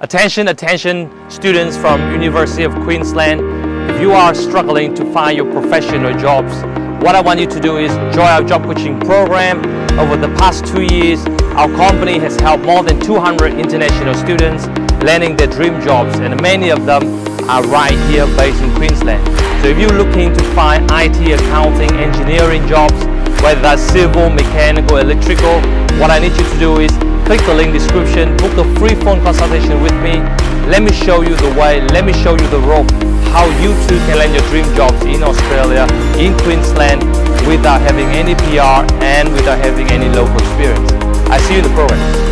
Attention, attention, students from University of Queensland. If you are struggling to find your professional jobs, what I want you to do is join our job coaching program. Over the past two years, our company has helped more than 200 international students landing their dream jobs and many of them are right here based in Queensland. So if you're looking to find IT, accounting, engineering jobs, whether that's civil, mechanical, electrical, what I need you to do is click the link description, book a free phone consultation with me. Let me show you the way, let me show you the rope, how you too can land your dream jobs in Australia, in Queensland, without having any PR and without having any local experience. I see you in the program.